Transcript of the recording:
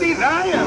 bloody liar!